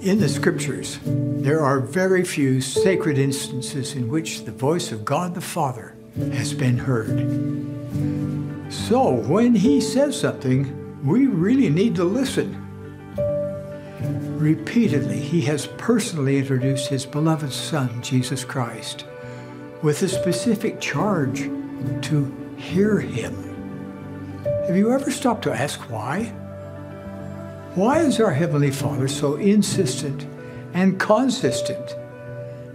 In the scriptures, there are very few sacred instances in which the voice of God the Father has been heard. So when he says something, we really need to listen. Repeatedly, he has personally introduced his beloved Son, Jesus Christ, with a specific charge to hear him. Have you ever stopped to ask why? Why is our Heavenly Father so insistent and consistent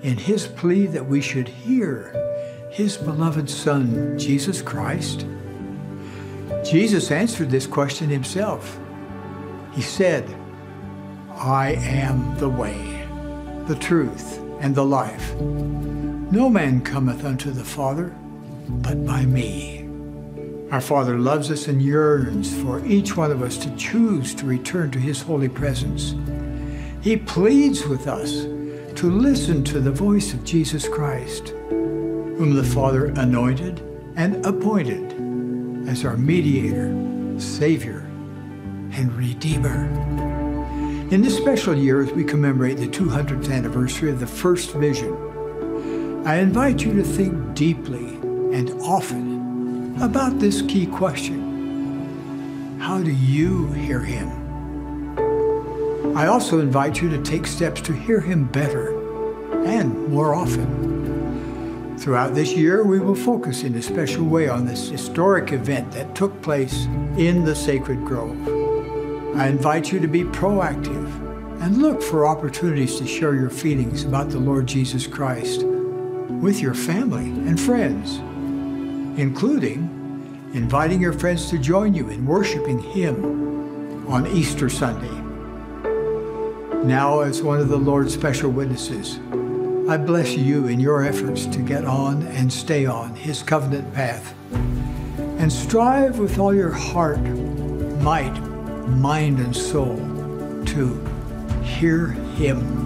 in His plea that we should hear His beloved Son, Jesus Christ? Jesus answered this question Himself. He said, I am the way, the truth, and the life. No man cometh unto the Father but by me. Our Father loves us and yearns for each one of us to choose to return to His holy presence. He pleads with us to listen to the voice of Jesus Christ, whom the Father anointed and appointed as our mediator, Savior, and Redeemer. In this special year, as we commemorate the 200th anniversary of the first vision, I invite you to think deeply and often about this key question How do you hear Him? I also invite you to take steps to hear Him better and more often. Throughout this year, we will focus in a special way on this historic event that took place in the sacred grove. I invite you to be proactive and look for opportunities to share your feelings about the Lord Jesus Christ with your family and friends including inviting your friends to join you in worshiping Him on Easter Sunday. Now, as one of the Lord's special witnesses, I bless you in your efforts to get on and stay on His covenant path. And strive with all your heart, might, mind, and soul to hear Him.